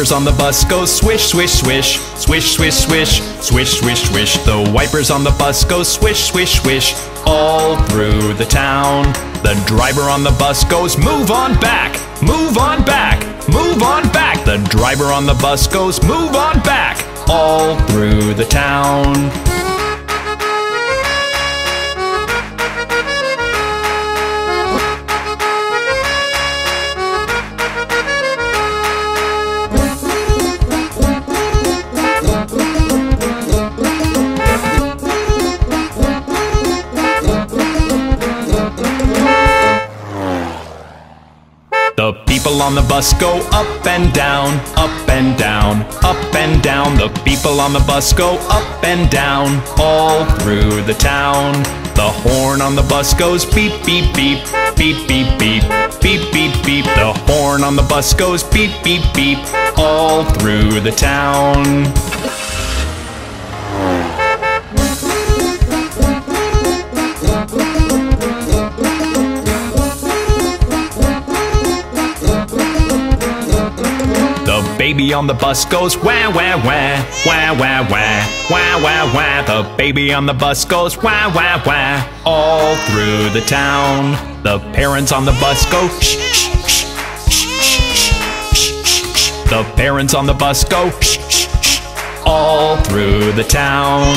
wipers on the bus go swish, swish, swish. Swish, swish, swish. Swish, swish, swish. The wipers on the bus go swish, swish, swish. All through the town. The driver on the bus goes, move on back, move on back, move on back. The driver on the bus goes, move on back. All through the town. People on the bus go up and down, up and down, up and down. The people on the bus go up and down, all through the town. The horn on the bus goes beep, beep, beep, beep, beep, beep, beep, beep, beep. The horn on the bus goes beep, beep, beep, all through the town. Baby on the bus goes wah wah wah, wah wah wah, wah wah wah. The baby on the bus goes wah wah wah, all through the town. The parents on the bus go shh shh shh shh shh. The parents on the bus go shh shh shh, all through the town.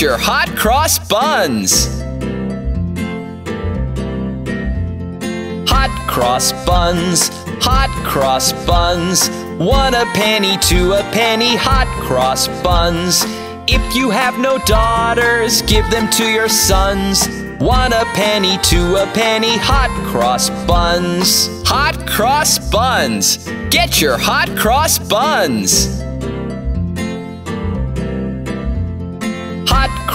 Your hot cross buns! Hot cross buns, hot cross buns. One a penny, two a penny, hot cross buns. If you have no daughters, give them to your sons. One a penny, two a penny, hot cross buns. Hot cross buns. Get your hot cross buns.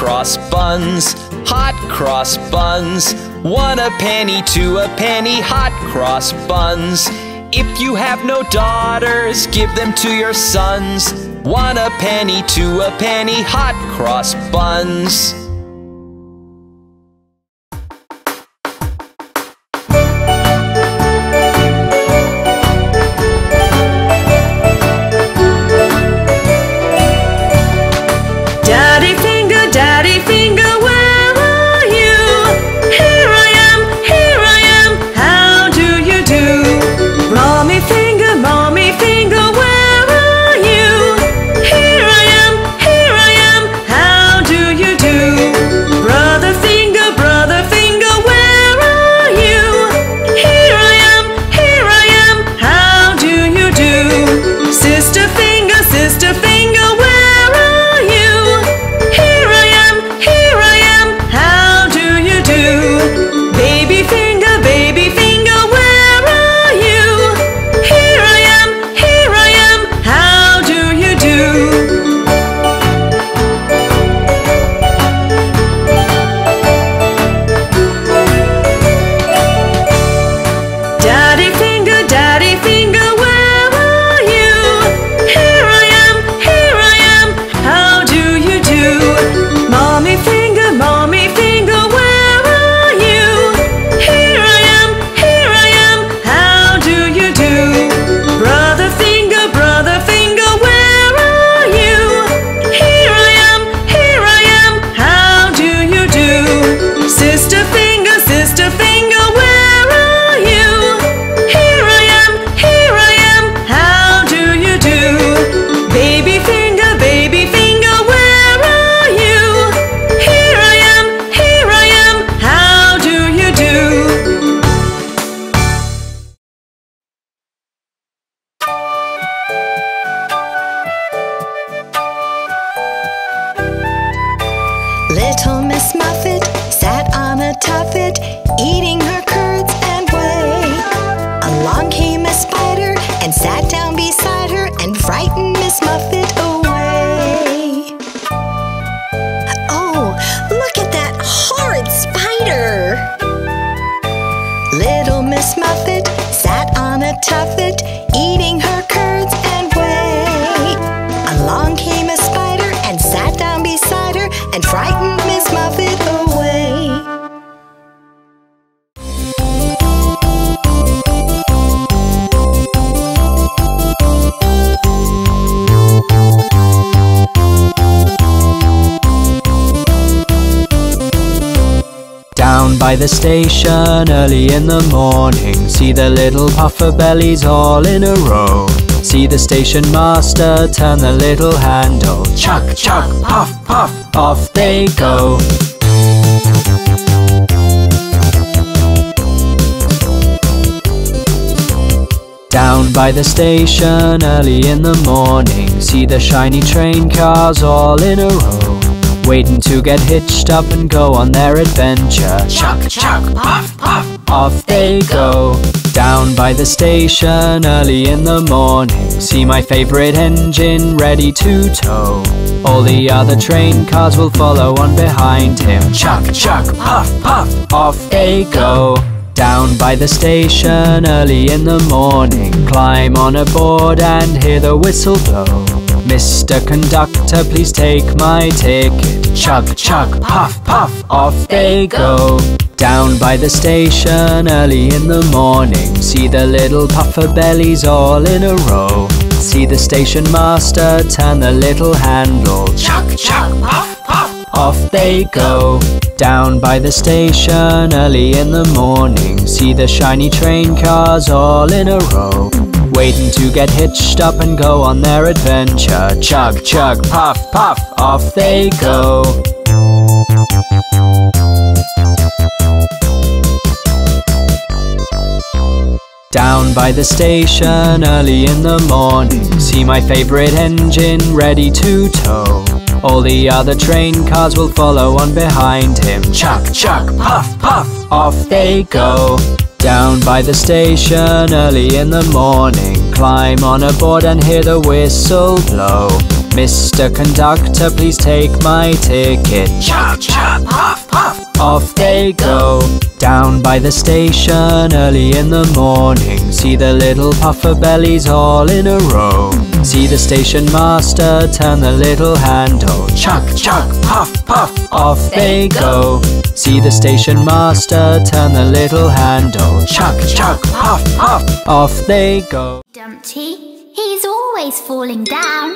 Cross buns, hot cross buns. One a penny, two a penny, hot cross buns. If you have no daughters, give them to your sons. One a penny, two a penny, hot cross buns. Miss Muffet sat on a tuffet, by the station early in the morning, see the little puffer bellies all in a row. See the station master turn the little handle, chuck, chuck, puff, puff, off they go. Down by the station early in the morning, see the shiny train cars all in a row. Waiting to get hitched up and go on their adventure. Chuck, chuck, puff, puff, off they go. Down by the station early in the morning, see my favorite engine ready to tow. All the other train cars will follow on behind him. Chuck, chuck, puff, puff, off they go. Down by the station early in the morning, climb on a board and hear the whistle blow. Mr. Conductor, please take my ticket. Chug, chug, puff, puff, off they go. Down by the station early in the morning, see the little puffer bellies all in a row. See the station master turn the little handle. Chug, chug, puff, puff, off they go. Down by the station early in the morning, see the shiny train cars all in a row. Waiting to get hitched up and go on their adventure. Chug, chug, puff, puff, off they go. Down by the station early in the morning, see my favorite engine ready to tow. All the other train cars will follow on behind him. Chuck, chuck, puff, puff, off they go. Down by the station early in the morning, climb on a board and hear the whistle blow. Mr. Conductor, please take my ticket. Chuck, chuck, puff, puff, off they go. Down by the station early in the morning, see the little puffer bellies all in a row. See the station master turn the little handle. Chuck, chuck, puff, puff, off they go. See the station master turn the little handle. Chuck, chuck, puff, puff, off they go. Dumpty, he's always falling down.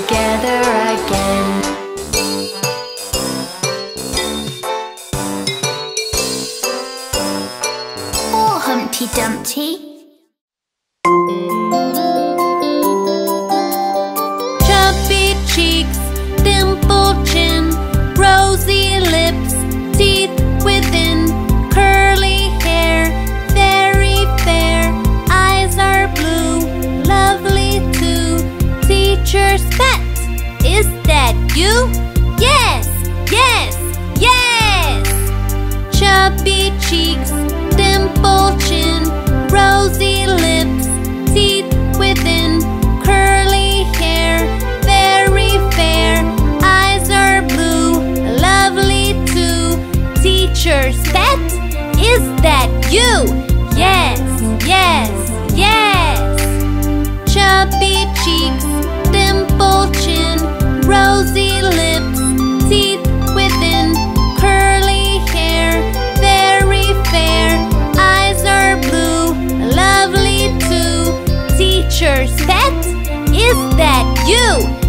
together again. Poor Humpty Dumpty. You? Yes, yes, yes! Chubby cheeks, dimpled chin, rosy lips, teeth within, curly hair, very fair, eyes are blue, lovely too. Teacher's pet, is that you? You?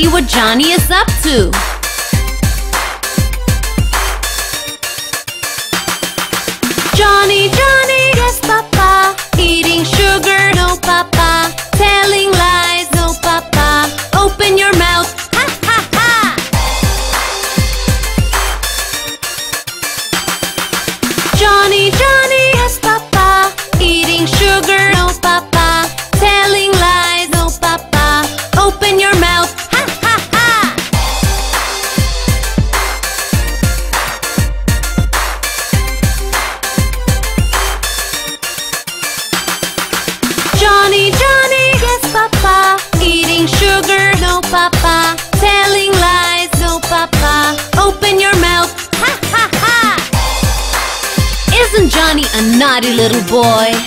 See what Johnny is up to. Johnny, Johnny, yes, Papa. Eating sugar, no, Papa. Telling lies, no, Papa. Open your naughty little boy?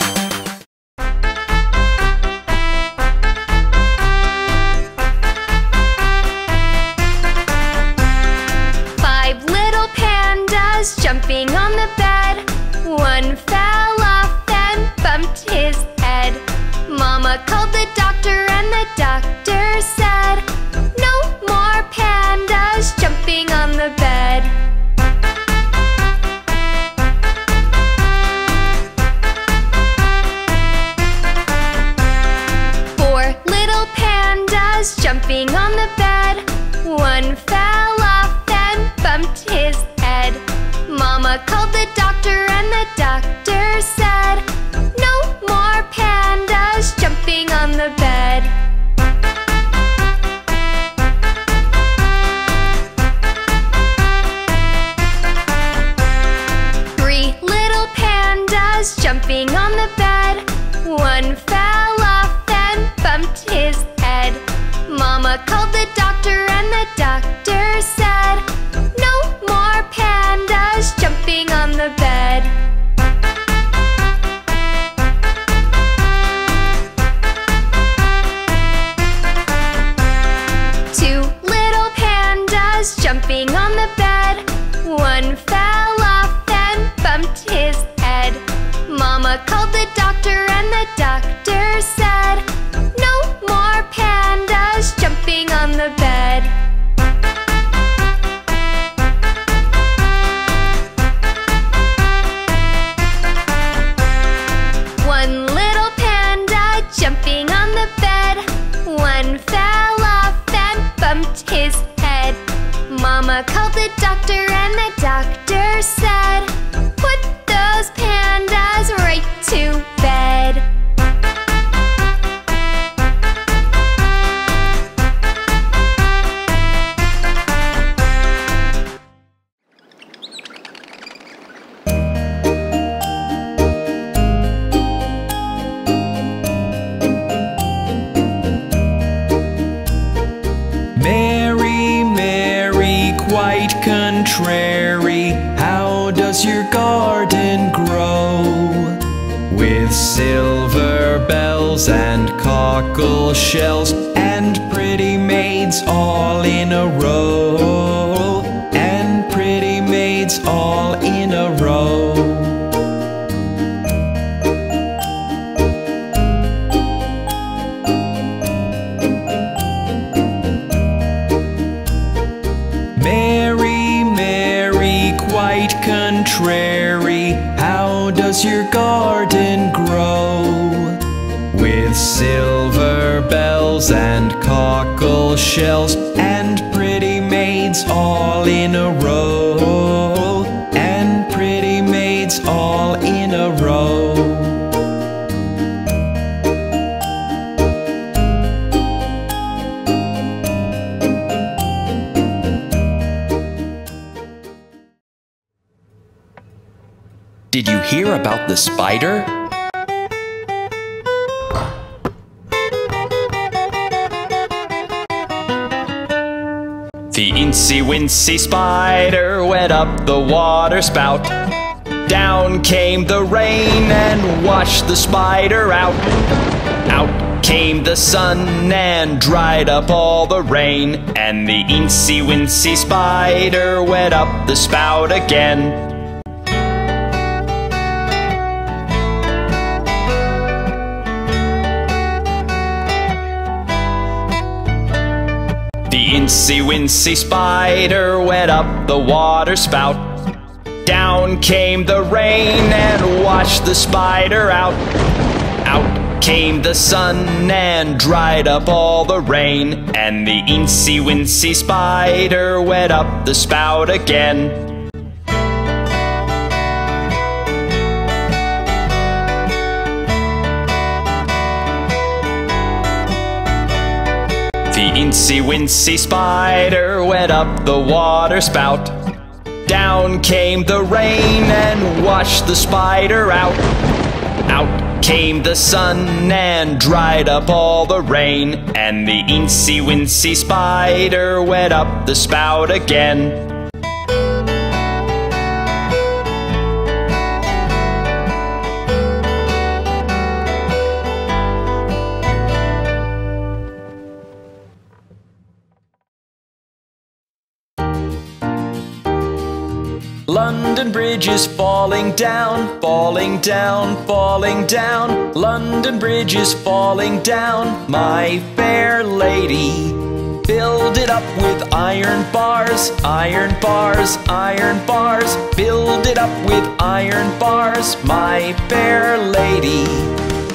Row, and pretty maids all in a row. Mary, Mary, quite contrary, how does your garden grow? With silver bells and cockle shells maids all in a row, and pretty maids all in a row. Did you hear about the spider? Incy spider went up the water spout. Down came the rain and washed the spider out. Out came the sun and dried up all the rain. And the incy wincy spider went up the spout again. Incy wincy spider went up the water spout. Down came the rain and washed the spider out. Out came the sun and dried up all the rain. And the incy wincy spider went up the spout again. The incy wincy spider went up the water spout. Down came the rain and washed the spider out. Out came the sun and dried up all the rain. And the incy wincy spider went up the spout again. Bridge is falling down, falling down, falling down. London Bridge is falling down, my fair lady. Build it up with iron bars, iron bars, iron bars. Build it up with iron bars, my fair lady.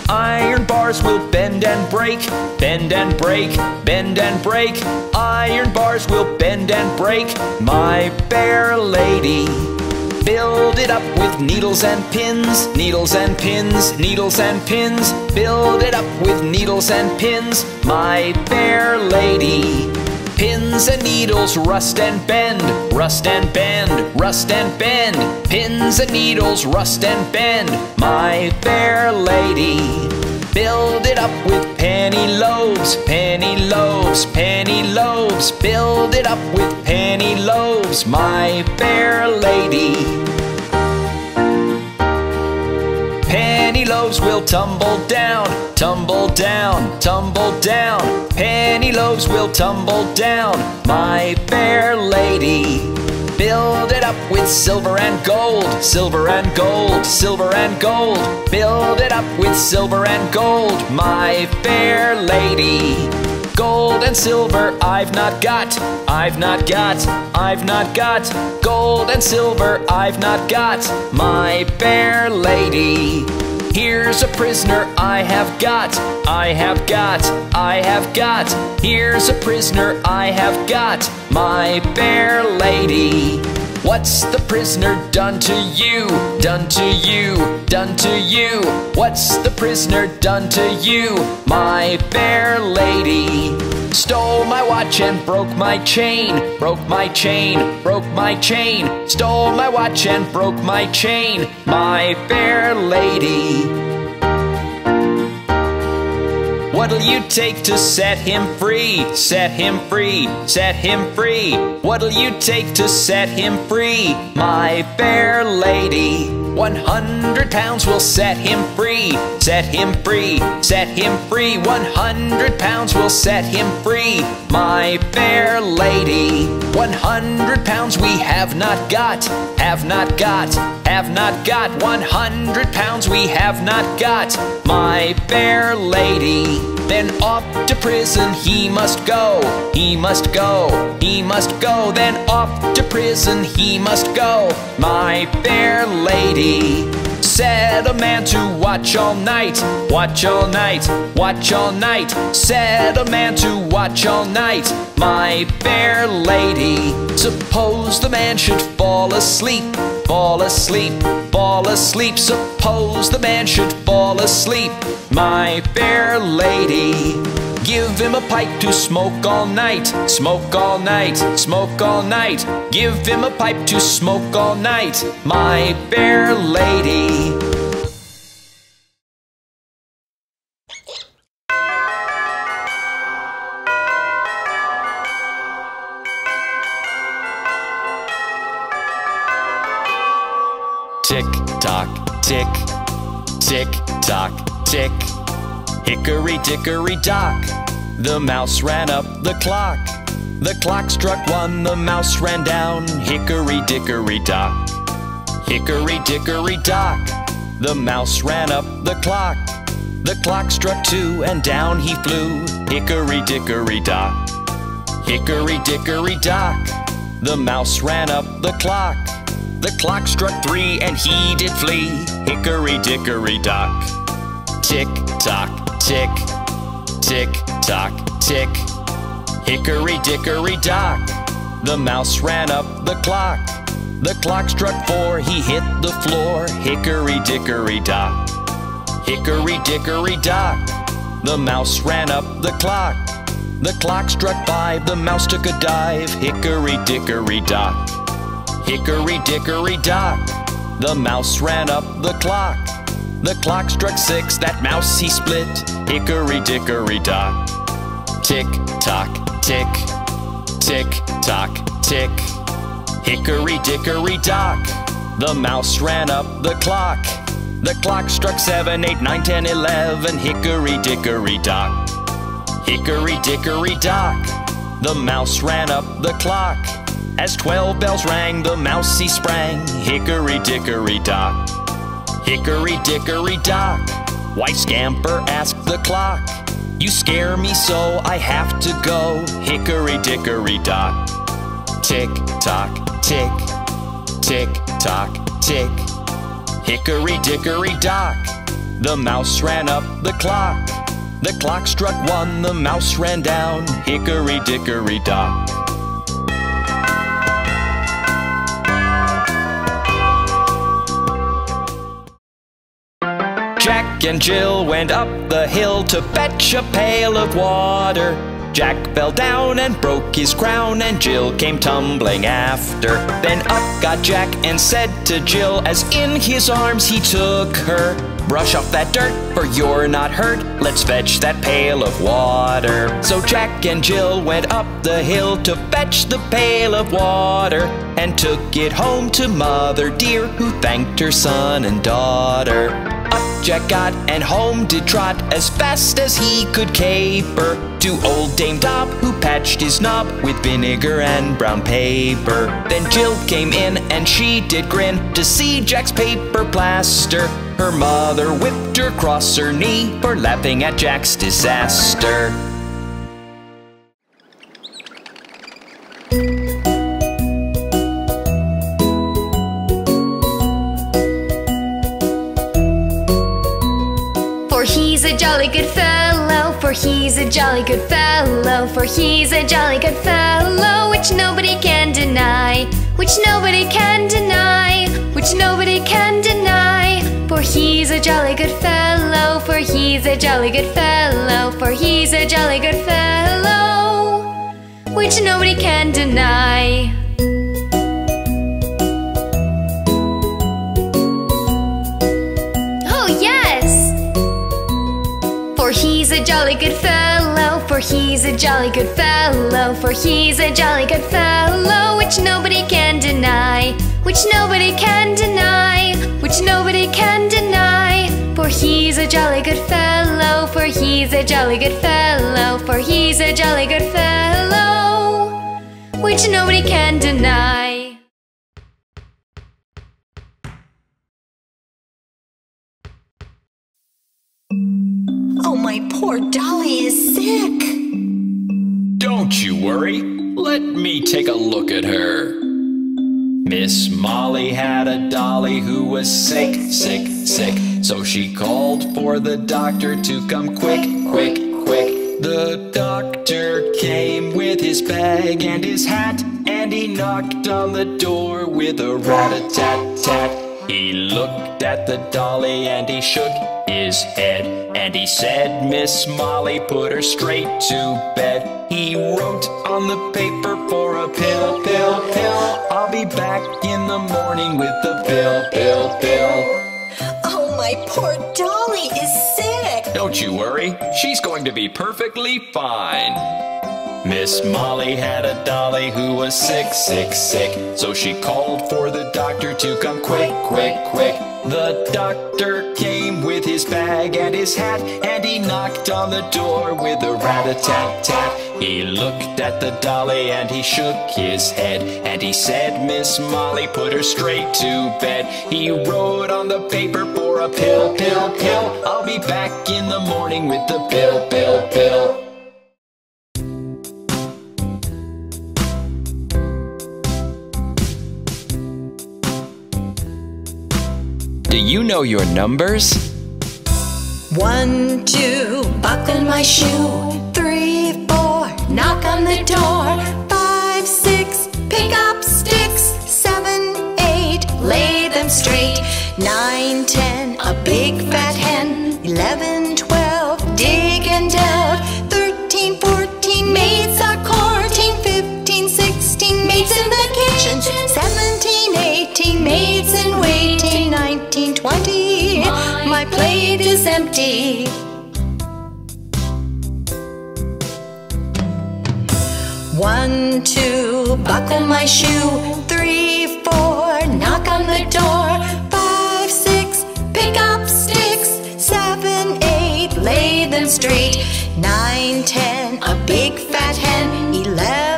Iron bars will bend and break, bend and break, bend and break. Iron bars will bend and break, my fair lady. Build it up with needles and pins, needles and pins, needles and pins. Build it up with needles and pins, my fair lady. Pins and needles rust and bend, rust and bend, rust and bend. Pins and needles rust and bend, my fair lady. Build it up with penny loaves, penny loaves, penny loaves. Build it up with penny loaves, my fair lady. Penny loaves will tumble down, tumble down, tumble down. Penny loaves will tumble down, my fair lady. Build it up with silver and gold, silver and gold, silver and gold. Build it up with silver and gold, my fair lady. Gold and silver I've not got, I've not got, I've not got. Gold and silver I've not got, my fair lady. Here's a prisoner I have got, I have got, I have got. Here's a prisoner I have got, my fair lady. What's the prisoner done to you? Done to you, done to you. What's the prisoner done to you? My fair lady. Stole my watch and broke my chain, broke my chain, broke my chain. Stole my watch and broke my chain, my fair lady. What'll you take to set him free? Set him free, set him free. What'll you take to set him free? My fair lady. One hundred pounds will set him free, set him free, set him free. One hundred pounds will set him free, my fair lady. One hundred pounds we have not got, have not got, have not got. One hundred pounds we have not got, my fair lady. Then off to prison he must go, he must go, he must go. Then off to prison he must go, my fair lady. Set a man to watch all night, watch all night, watch all night. Set a man to watch all night, my fair lady. Suppose the man should fall asleep, fall asleep, fall asleep. Suppose the man should fall asleep, my fair lady. Give him a pipe to smoke all night, smoke all night, smoke all night. Give him a pipe to smoke all night, my fair lady. Tick tock, tick, tick tock, tick. Hickory dickory dock, the mouse ran up the clock. The clock struck one, the mouse ran down. Hickory dickory dock, hickory dickory dock, the mouse ran up the clock. The clock struck two, and down he flew. Hickory dickory dock, hickory dickory dock, the mouse ran up the clock. The clock struck three, and he did flee. Hickory dickory dock. Tick tock, tick, tick tock, tick. Hickory dickory dock. The mouse ran up the clock. The clock struck four, he hit the floor. Hickory dickory dock. Hickory dickory dock. The mouse ran up the clock. The clock struck five, the mouse took a dive. Hickory dickory dock. Hickory dickory dock. The mouse ran up the clock. The clock struck six, that mouse he split. Hickory dickory dock. Tick tock, tick, tick tock, tick. Hickory dickory dock. The mouse ran up the clock. The clock struck seven, eight, nine, ten, eleven. Hickory dickory dock. Hickory dickory dock. The mouse ran up the clock. As twelve bells rang, the mouse he sprang. Hickory dickory dock. Hickory dickory dock. Why scamper? asked the clock. You scare me so I have to go. Hickory dickory dock. Tick tock, tick. Tick tock, tick. Hickory dickory dock. The mouse ran up the clock. The clock struck one, the mouse ran down. Hickory dickory dock. And Jill went up the hill to fetch a pail of water. Jack fell down and broke his crown, and Jill came tumbling after. Then up got Jack and said to Jill, as in his arms he took her, Brush off that dirt, for you're not hurt. Let's fetch that pail of water. So Jack and Jill went up the hill to fetch the pail of water and took it home to Mother Dear, who thanked her son and daughter. Up Jack got and home did trot as fast as he could caper to old Dame Dob, who patched his knob with vinegar and brown paper. Then Jill came in and she did grin to see Jack's paper plaster. Her mother whipped her across her knee for laughing at Jack's disaster. Jolly good fellow, for he's a jolly good fellow, for he's a jolly good fellow, which nobody can deny, which nobody can deny, which nobody can deny. For he's a jolly good fellow, for he's a jolly good fellow, for he's a jolly good fellow, which nobody can deny. Jolly good fellow, for he's a jolly good fellow, for he's a jolly good fellow, which nobody can deny, which nobody can deny, which nobody can deny. For he's a jolly good fellow, for he's a jolly good fellow, for he's a jolly good fellow, which nobody can deny. Poor Dolly is sick. Don't you worry, let me take a look at her. Miss Molly had a dolly who was sick, sick, sick. So she called for the doctor to come quick, quick, quick. The doctor came with his bag and his hat, and he knocked on the door with a rat-a-tat-tat. He looked at the dolly and he shook his head and he said, Miss Molly, put her straight to bed. He wrote on the paper for a pill, pill, pill. I'll be back in the morning with the pill, pill, pill. Oh, my poor Dolly is sick. Don't you worry, she's going to be perfectly fine. Miss Molly had a dolly who was sick, sick, sick. So she called for the doctor to come quick, quick, quick. The doctor came with his bag and his hat, and he knocked on the door with a rat-a-tat-tat. He looked at the dolly and he shook his head, and he said, Miss Molly, put her straight to bed. He wrote on the paper for a pill, pill, pill. I'll be back in the morning with the pill, pill, pill. Do you know your numbers? One, two, buckle my shoe. Three, four, knock on the door. Five, six, pick up sticks. Seven, eight, lay them straight. Nine, ten, a big fat hen. Eleven, twelve, dig and delve. Thirteen, fourteen, maids are courting. Fifteen, sixteen, maids in the kitchen. Seventeen, 1920. My, My plate is empty. One, two, buckle my shoe. Three, four, knock on the door. Five, six, pick up sticks. Seven, eight, lay them straight. Nine, ten, a big fat hen. Eleven,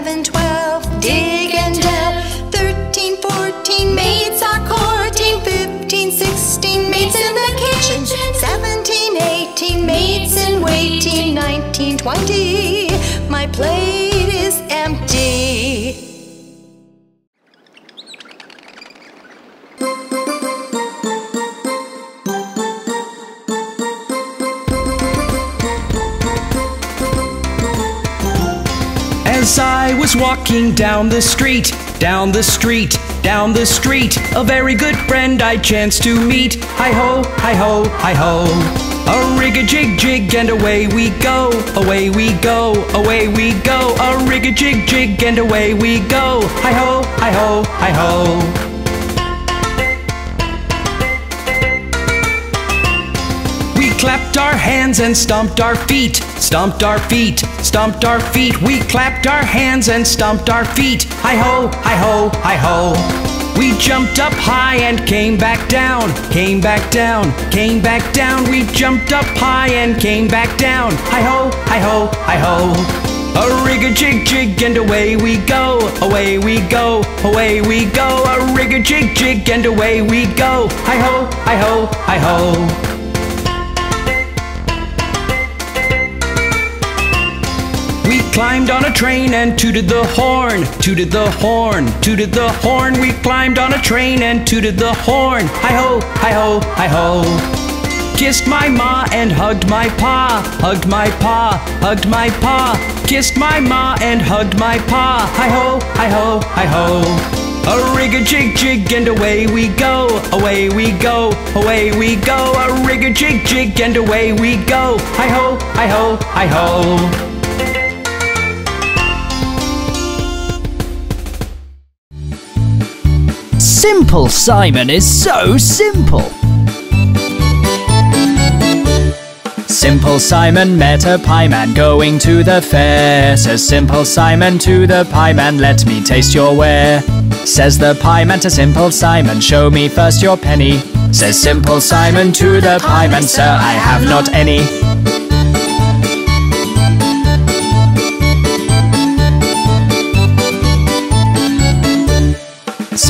1920. My plate is empty. As I was walking down the street, down the street, down the street, a very good friend I chanced to meet. Hi ho, hi ho, hi ho. A rig a jig jig and away we go, away we go, away we go. A rig a jig jig and away we go. Hi ho, hi ho, hi ho. We clapped our hands and stomped our feet, stomped our feet, stomped our feet. We clapped our hands and stomped our feet. Hi ho, hi ho, hi ho. We jumped up high and came back down, came back down, came back down. We jumped up high and came back down. Hi ho, hi ho, hi ho. A rig a jig jig and away we go, away we go, away we go. A rig a jig jig and away we go. Hi ho, hi ho, hi ho. We climbed on a train and tooted the horn, tooted the horn, tooted the horn. We climbed on a train and tooted the horn. Hi ho, hi ho, hi ho. Kissed my ma and hugged my pa, hugged my pa, hugged my pa. Kissed my ma and hugged my pa. Hi ho, hi ho, hi ho. A rig a jig jig and away we go, away we go, away we go. A rig a jig jig and away we go. Hi ho, hi ho, hi ho. Simple Simon is so simple. Simple Simon met a pie man going to the fair. Says Simple Simon to the pie man, let me taste your ware. Says the pie man to Simple Simon, show me first your penny. Says Simple Simon to the pie man, sir, I have not any.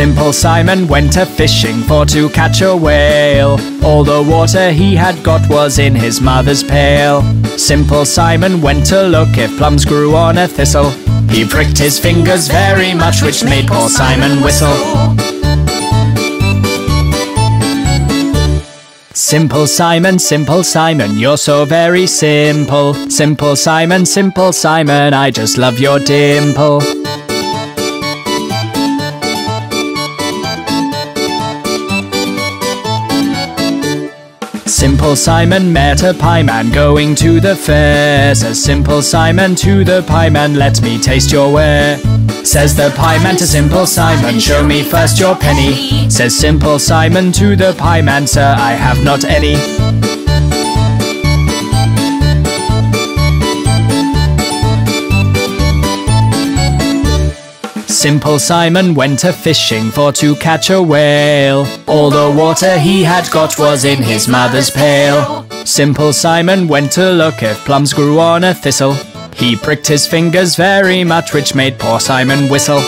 Simple Simon went a fishing for to catch a whale. All the water he had got was in his mother's pail. Simple Simon went to look if plums grew on a thistle. He pricked his fingers very much, which made poor Simon whistle. Simple Simon, Simple Simon, you're so very simple. Simple Simon, Simple Simon, I just love your dimple. Simple Simon met a pie man going to the fair. Says Simple Simon to the pie man, let me taste your ware. Says the pie man to Simple Simon, show me first your penny. Says Simple Simon to the pie man, sir, I have not any. Simple Simon went a fishing for to catch a whale. All the water he had got was in his mother's pail. Simple Simon went to look if plums grew on a thistle. He pricked his fingers very much, which made poor Simon whistle.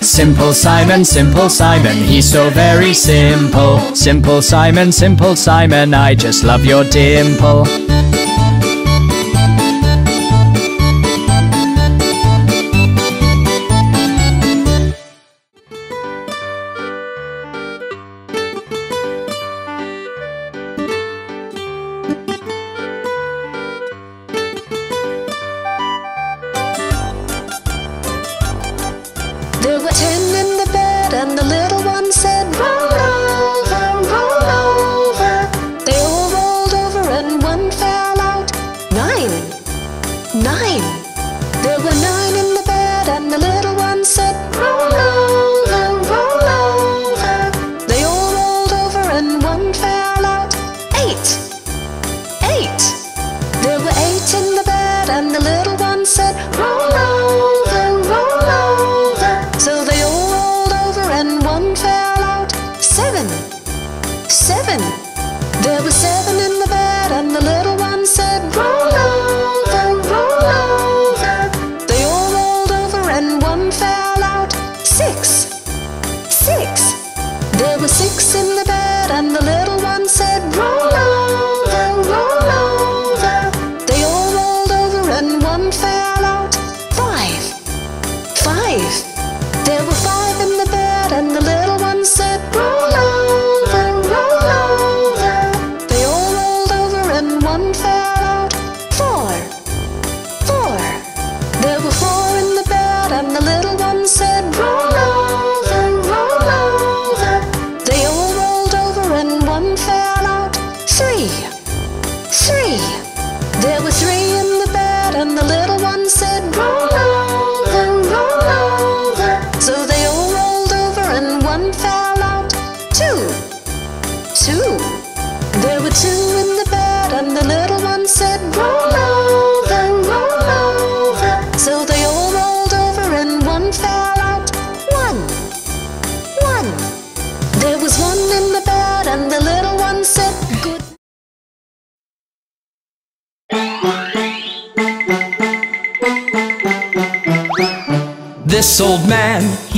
Simple Simon, Simple Simon, he's so very simple. Simple Simon, Simple Simon, I just love your dimple.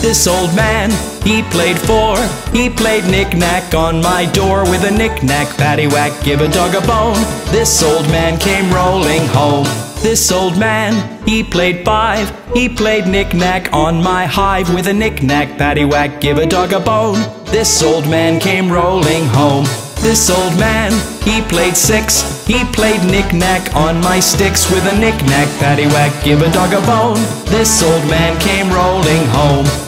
This old man, he played four. He played knick-knack on my door with a knick-knack, paddywhack, give a dog a bone. This old man came rolling home. This old man, he played five. He played knick-knack on my hive with a knick-knack, paddywhack, give a dog a bone. This old man came rolling home. This old man, he played six. He played knick-knack on my sticks with a knick-knack, paddywhack, give a dog a bone. This old man came rolling home.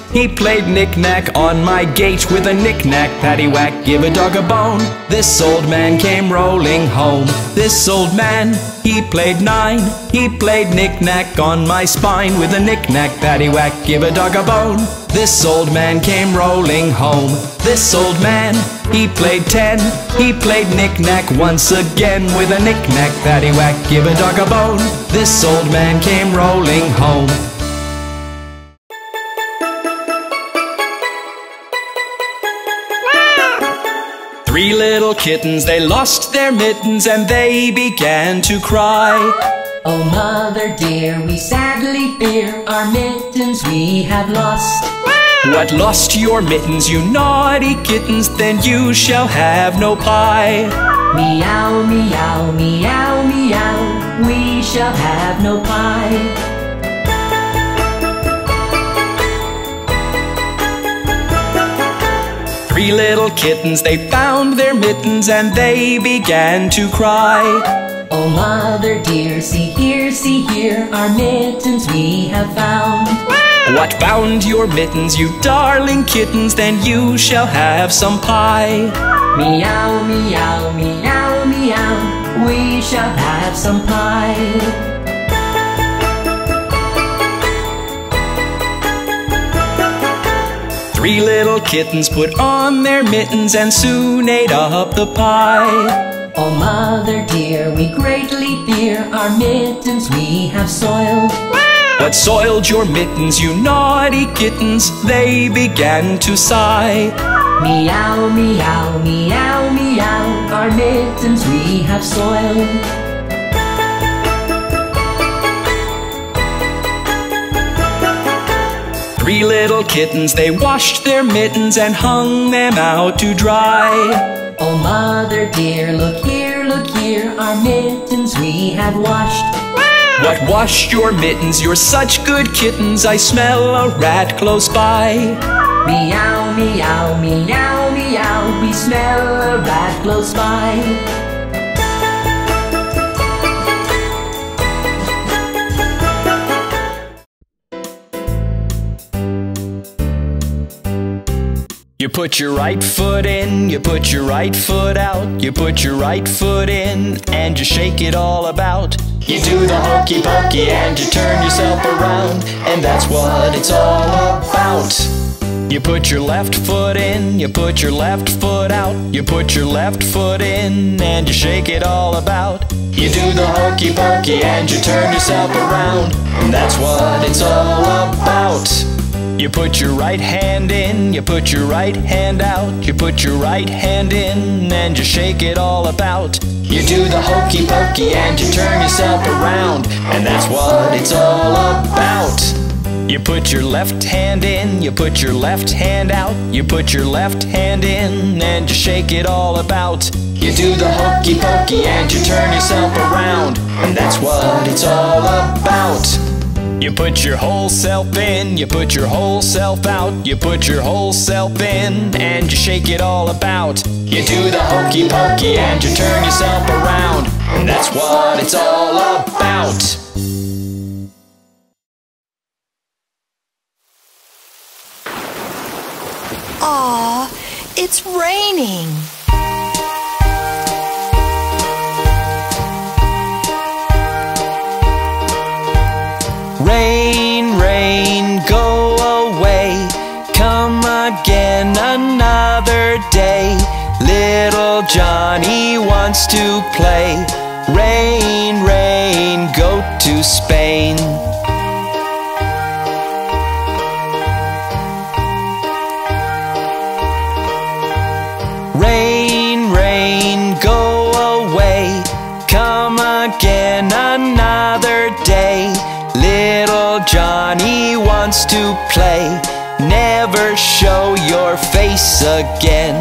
He played knick-knack on my gate with a knick-knack, paddywhack, give a dog a bone. This old man came rolling home. This old man, he played nine. He played knick-knack on my spine with a knick-knack, paddywhack, give a dog a bone. This old man came rolling home. This old man, he played ten. He played knick-knack once again with a knick-knack, paddywhack, give a dog a bone. This old man came rolling home. Three little kittens, they lost their mittens and they began to cry. Oh, mother dear, we sadly fear our mittens we have lost. What lost your mittens, you naughty kittens? Then you shall have no pie. Meow, meow, meow, meow, we shall have no pie. Three little kittens, they found their mittens and they began to cry. Oh, mother dear, see here, see here, our mittens we have found. What found your mittens, you darling kittens? Then you shall have some pie. Meow, meow, meow, meow, we shall have some pie. Three little kittens put on their mittens and soon ate up the pie. Oh, mother dear, we greatly fear our mittens we have soiled. What soiled your mittens, you naughty kittens? They began to sigh. Meow, meow, meow, meow, our mittens we have soiled. Three little kittens, they washed their mittens and hung them out to dry. Oh, mother dear, look here, look here, our mittens we have washed. What washed your mittens? You're such good kittens, I smell a rat close by. Meow, meow, meow, meow, we smell a rat close by. You put your right foot in, you put your right foot out, you put your right foot in, and you shake it all about. You do the hokey pokey and you turn yourself around, and that's what it's all about. You put your left foot in, you put your left foot out, you put your left foot in, and you shake it all about. You do the hokey pokey and you turn yourself around, and that's what it's all about. You put your right hand in, you put your right hand out, you put your right hand in and you shake it all about. You do the hokey pokey and you turn yourself around, and that's what it's all about. You put your left hand in, you put your left hand out, you put your left hand in and you shake it all about. You do the hokey pokey and you turn yourself around, and that's what it's all about. You put your whole self in, you put your whole self out, you put your whole self in, and you shake it all about. You do the hokey pokey and you turn yourself around, and that's what it's all about. Aw, it's raining. Day. Little Johnny wants to play. Rain, rain, go to Spain. Face again.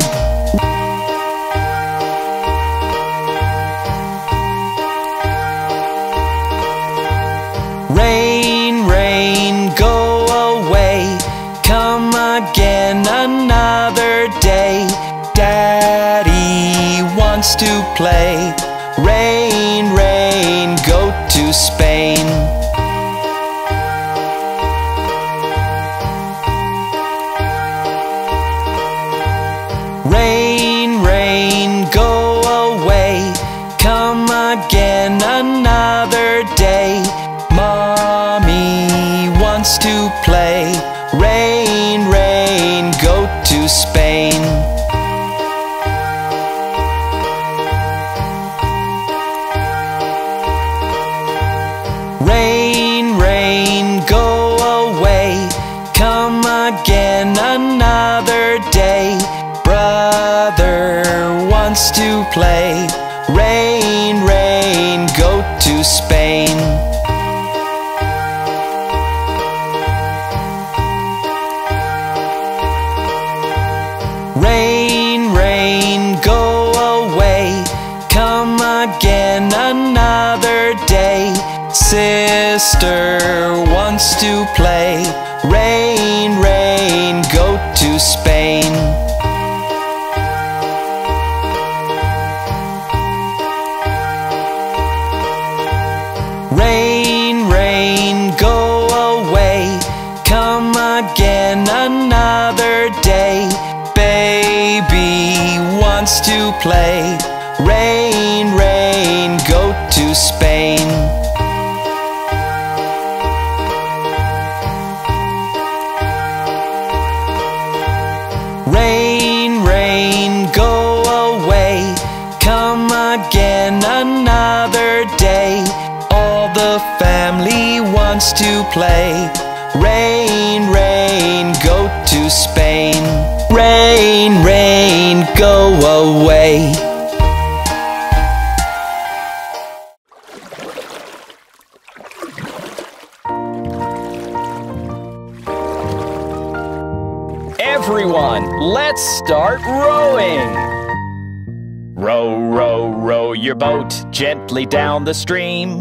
Rain, rain, go away. Come again another day. Daddy wants to play. Rain, rain, go to Spain. Rain, rain, go to Spain. Rain, rain, go away. Everyone, let's start rowing! Row, row, row your boat gently down the stream.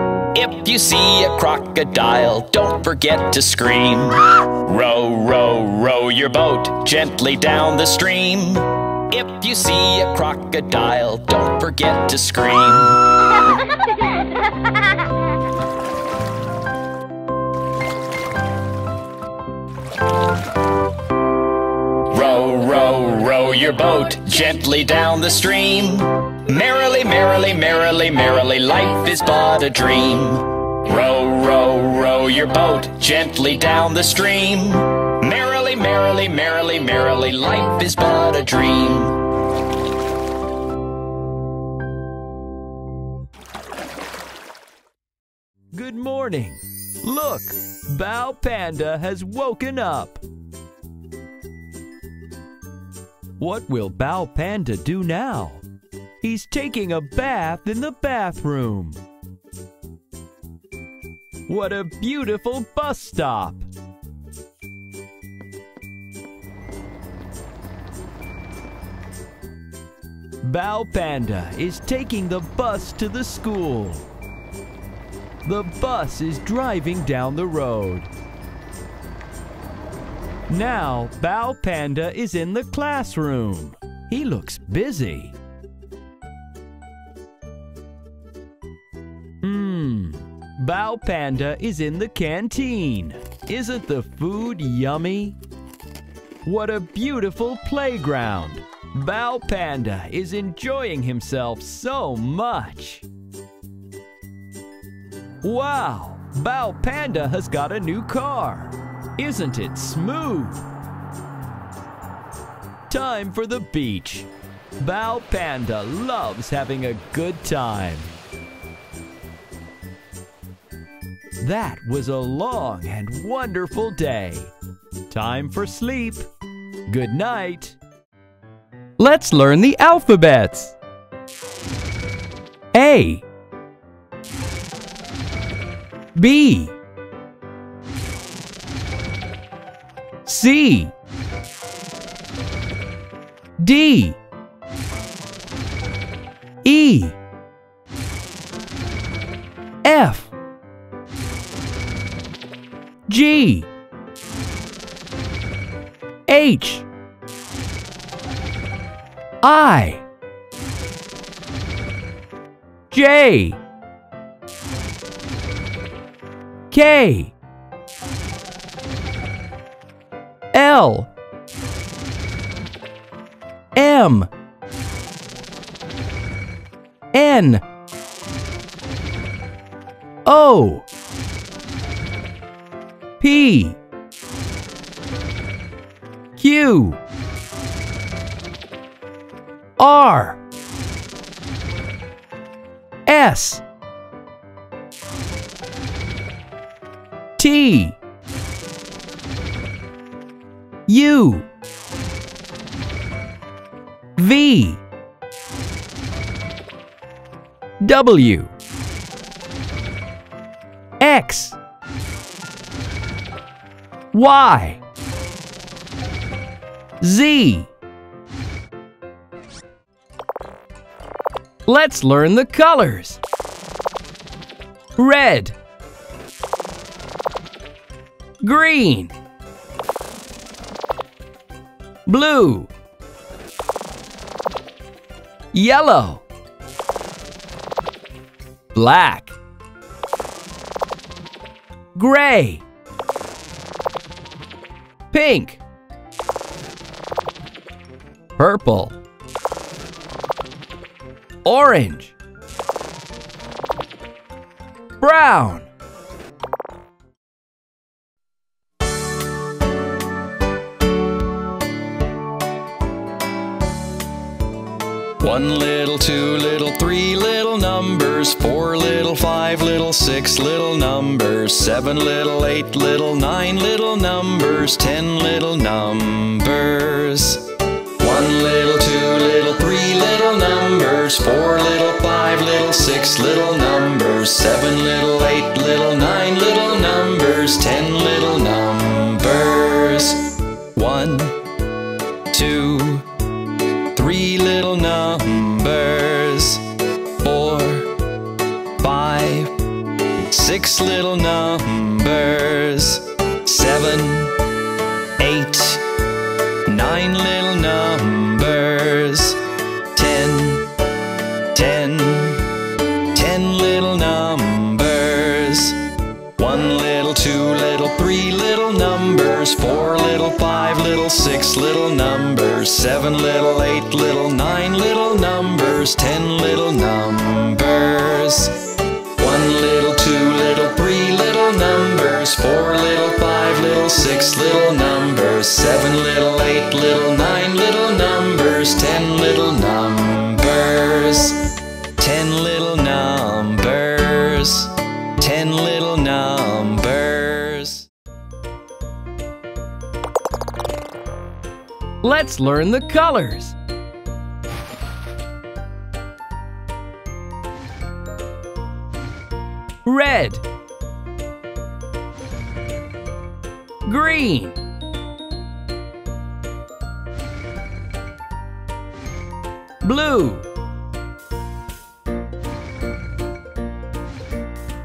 If you see a crocodile, don't forget to scream. Row, row, row your boat gently down the stream. If you see a crocodile, don't forget to scream. Row, row, row your boat gently down the stream. Merrily, merrily, merrily, merrily, life is but a dream. Row, row, row your boat gently down the stream. Merrily, merrily, merrily, merrily, life is but a dream. Good morning. Look, Bao Panda has woken up. What will Bao Panda do now? He's taking a bath in the bathroom. What a beautiful bus stop! Bao Panda is taking the bus to the school. The bus is driving down the road. Now, Bao Panda is in the classroom. He looks busy. Bao Panda is in the canteen. Isn't the food yummy? What a beautiful playground. Bao Panda is enjoying himself so much. Wow, Bao Panda has got a new car. Isn't it smooth? Time for the beach. Bao Panda loves having a good time. That was a long and wonderful day. Time for sleep. Good night. Let's learn the alphabets. A B C D E F G. H. I. J. K. L. M. N. O P. Q. R. S. T. U. V. W Y. Z. Let's learn the colors. Red. Green. Blue. Yellow. Black. Gray Pink Purple Orange Brown. One little, two little, three little numbers, four little, five little, six little numbers, seven little, eight little, nine little numbers, ten little numbers. One little, two little, three little numbers, four little, five little, six little numbers, seven little, eight little, nine little numbers, ten little numbers. One, two, three little numbers, six little numbers, seven, eight, nine little numbers, ten, ten, ten little numbers, one little, two little, three little numbers, four little, five little, six little numbers, seven little, eight little, nine little numbers, ten little numbers. Let's learn the colors. Red. Green. Blue.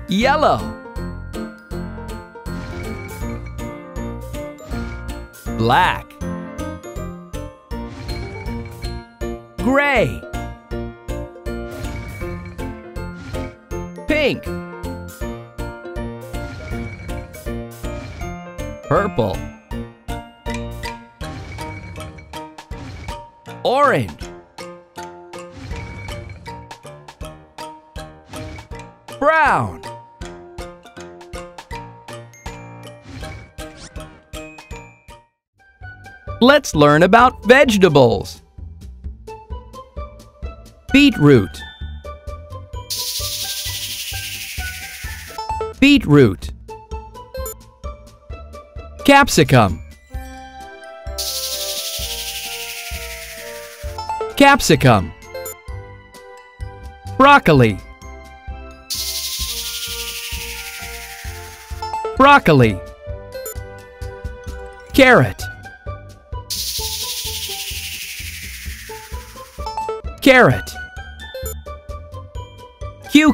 Yellow. Black. Gray. Pink. Purple. Orange. Brown. Let's learn about vegetables. Beetroot. Beetroot. Capsicum. Capsicum. Broccoli. Broccoli. Carrot.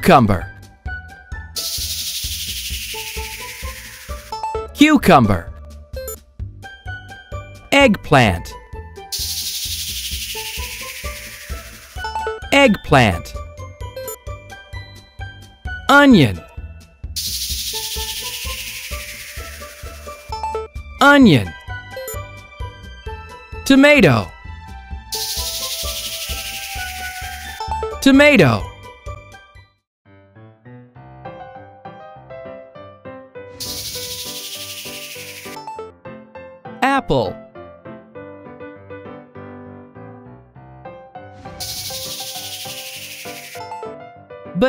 Cucumber. Cucumber. Eggplant. Eggplant. Onion. Onion. Tomato. Tomato.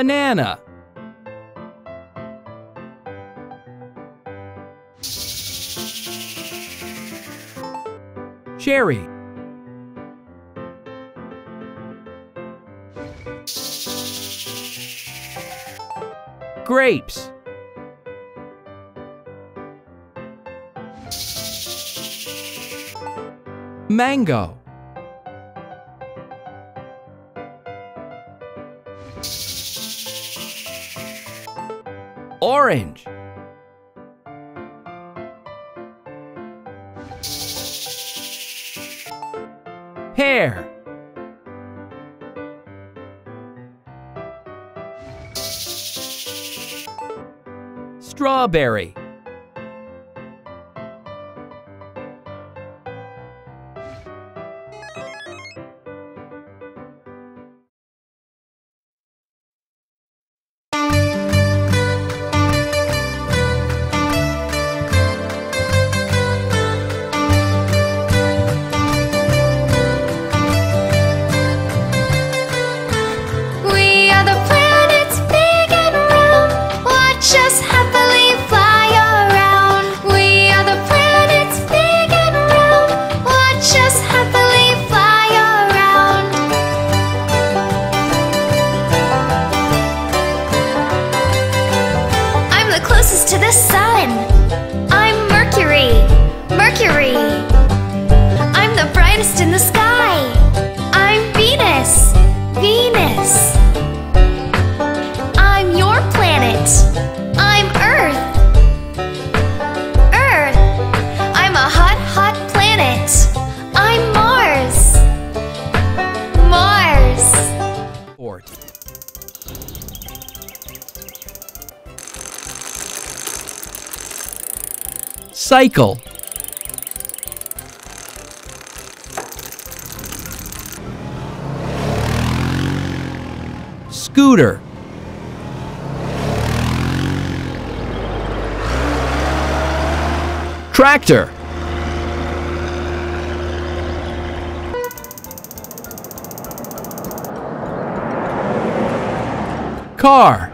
banana. Cherry. Grapes. Mango orange. Pear. Strawberry. cycle. Scooter. Tractor. Car.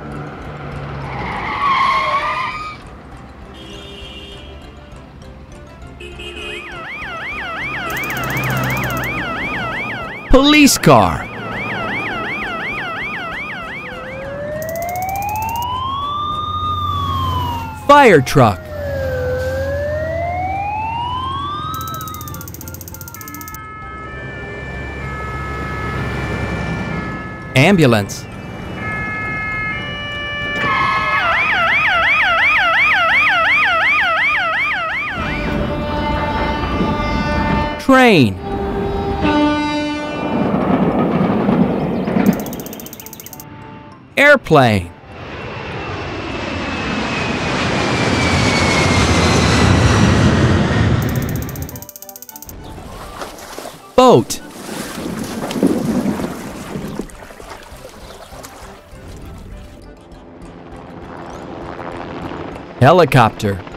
Police car. Fire truck. Ambulance. Train. Airplane. Boat. Helicopter.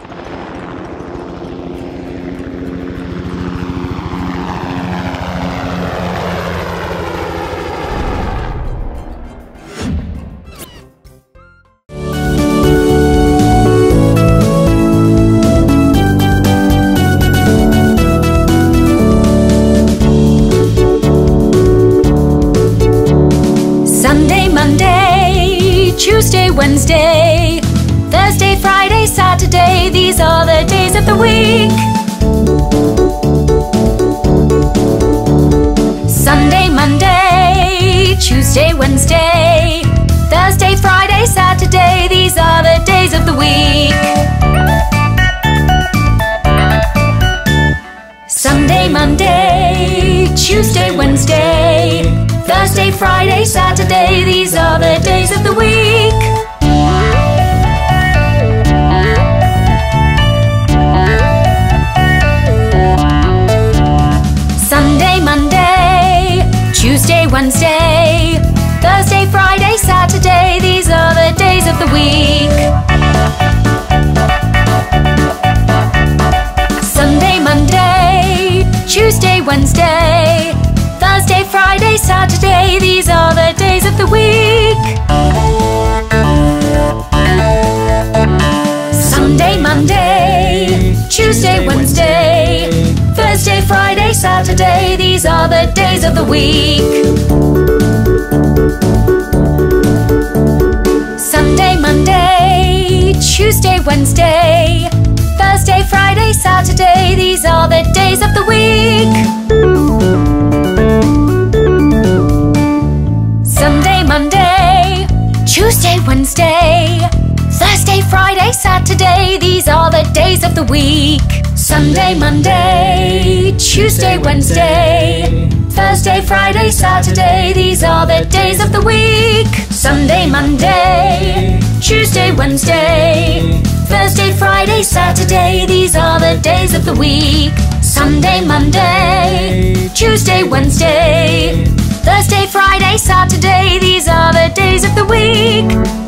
Friday, Saturday. These are the days of the week. Sunday, Monday, Tuesday, Wednesday, Thursday, Friday, Saturday. These are the days of the week. Sunday, Monday, Tuesday, Wednesday, the week. Sunday, Monday, Tuesday, Wednesday, Thursday, Friday, Saturday. These are the days of the week. Sunday, Monday, Tuesday, Wednesday, Thursday, Friday, Saturday. These are the days of the week. Wednesday, Thursday, Friday, Saturday. These are the days of the week. Sunday, Monday, Tuesday, Wednesday, Thursday, Friday, Saturday. These are the days of the week. Sunday, Monday, Tuesday, Wednesday, Thursday, Friday, Saturday. These are the days of the week. Sunday, Monday, Tuesday, Wednesday, Thursday, Friday, Saturday. These are the days of the week.